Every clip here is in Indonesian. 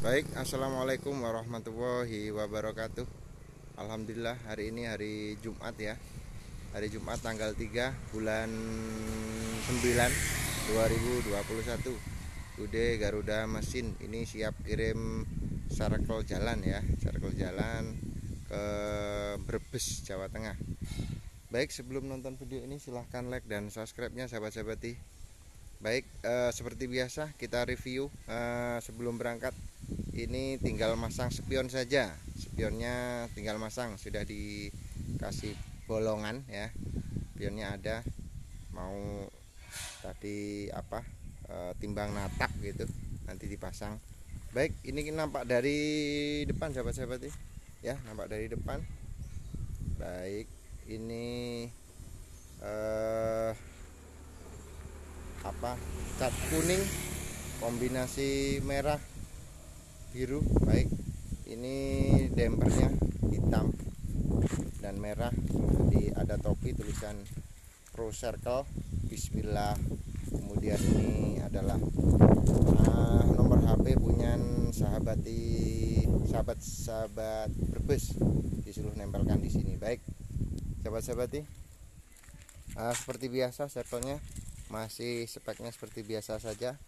Baik, Assalamualaikum warahmatullahi wabarakatuh. Alhamdulillah hari ini hari Jumat ya. Hari Jumat tanggal 3 bulan 9 2021 Ude Garuda Mesin ini siap kirim circle jalan ya. Circle jalan ke Brebes Jawa Tengah. Baik sebelum nonton video ini silahkan like dan subscribe-nya sahabat-sahabati Baik, eh, seperti biasa kita review eh, sebelum berangkat ini tinggal masang spion saja. Spionnya tinggal masang sudah dikasih bolongan ya. Spionnya ada mau tadi apa e, timbang natak gitu nanti dipasang. Baik ini nampak dari depan sahabat-sahabat ya nampak dari depan. Baik ini eh, apa cat kuning kombinasi merah biru baik. Ini dempernya hitam dan merah. Jadi ada topi tulisan Pro Circle. Bismillah. Kemudian ini adalah uh, nomor HP punya sahabat di sahabat sahabat berbes disuruh nempelkan di sini. Baik. Sahabat-sahabat uh, seperti biasa circle masih speknya seperti biasa saja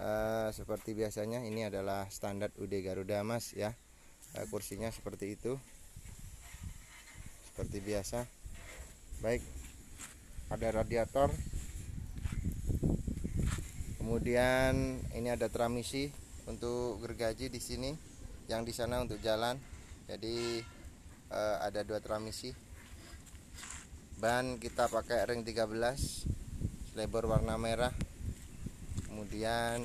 uh, seperti biasanya ini adalah standar UD Garuda Mas ya. Uh, kursinya seperti itu. Seperti biasa. Baik. Ada radiator. Kemudian ini ada transmisi untuk gergaji di sini yang di sana untuk jalan. Jadi uh, ada dua transmisi ban kita pakai ring 13 lebar warna merah kemudian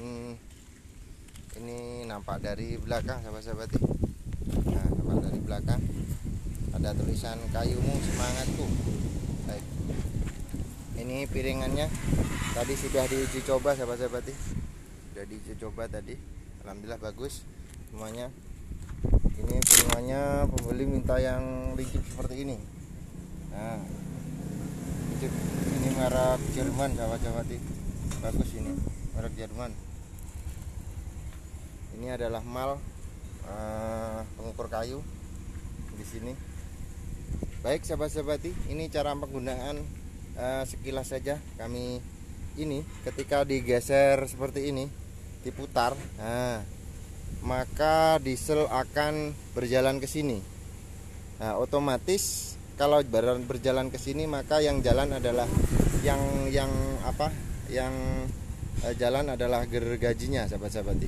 ini nampak dari belakang sahabat-sahabat nah nampak dari belakang. Ada tulisan kayumu semangatku baik. Ini piringannya. Tadi sudah diuji coba sahabat-sahabat sudah diuji coba tadi. Alhamdulillah bagus semuanya. Ini piringannya pembeli minta yang licin seperti ini. Nah ini merek Jerman sahabat-sahabat bagus ini merek Jerman. Ini adalah mal uh, pengukur kayu di sini. Baik sahabat-sahabati ini cara penggunaan uh, sekilas saja kami ini. Ketika digeser seperti ini diputar nah, maka diesel akan berjalan ke sini. Nah otomatis kalau berjalan ke sini maka yang jalan adalah yang yang apa yang Eh, jalan adalah gergajinya sahabat-sahabat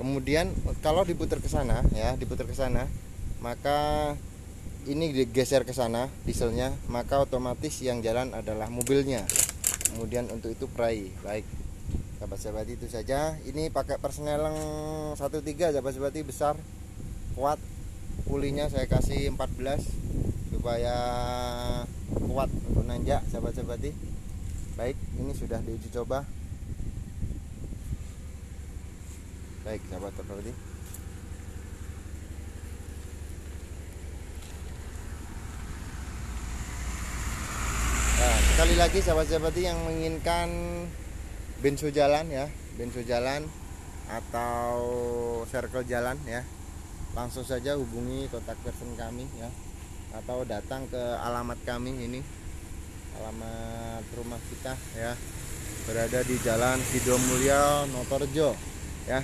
kemudian kalau diputar ke sana ya diputar ke sana maka ini digeser ke sana dieselnya maka otomatis yang jalan adalah mobilnya. Kemudian untuk itu prai baik. Sahabat-sahabat itu saja. Ini pakai persneleng 13 sahabat-sahabat besar kuat. Pulinya saya kasih 14 supaya kuat untuk nanjak sahabat-sahabat baik ini sudah diuji coba. Baik sahabat terperti nah, sekali lagi sahabat-sahabat yang menginginkan bensu jalan ya bensu jalan atau circle jalan ya langsung saja hubungi kontak person kami ya atau datang ke alamat kami ini alamat rumah kita ya. Berada di Jalan Sidomulyo Notorjo ya.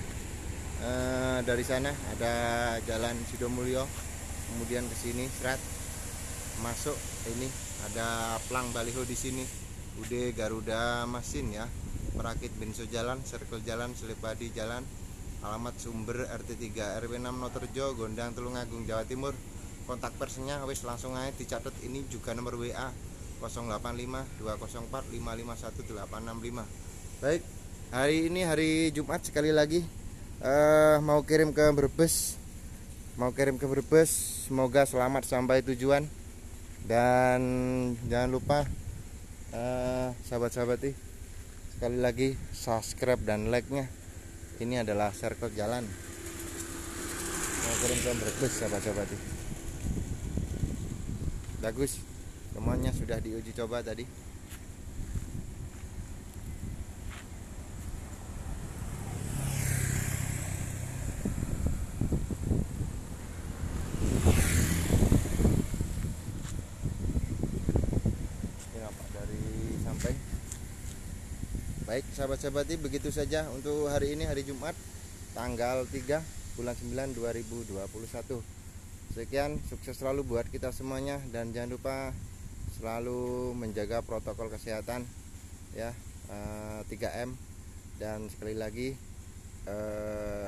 E, dari sana ada Jalan Sidomulyo kemudian ke sini serat masuk ini ada plang baliho di sini. Ude Garuda Masin ya. Merakit benso jalan circle jalan Selepadi jalan alamat sumber RT 3 RW 6 Notorjo Gondang Tulungagung Jawa Timur. Kontak persnya wis langsung aja dicatat. Ini juga nomor WA 085 204 551 865 baik hari ini hari Jumat sekali lagi. Uh, mau kirim ke Brebes. Mau kirim ke Brebes semoga selamat sampai tujuan. Dan jangan lupa uh, sahabat-sahabat sekali lagi subscribe dan like nya ini adalah circle jalan. Mau kirim ke Brebes sahabat-sahabat bagus Semuanya sudah diuji coba tadi. Baik sahabat-sahabati, begitu saja untuk hari ini hari Jumat tanggal 3 bulan 9 2021 Sekian sukses selalu buat kita semuanya dan jangan lupa selalu menjaga protokol kesehatan ya uh, eh, 3M dan sekali lagi uh,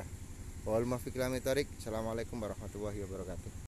Assalamualaikum warahmatullahi wabarakatuh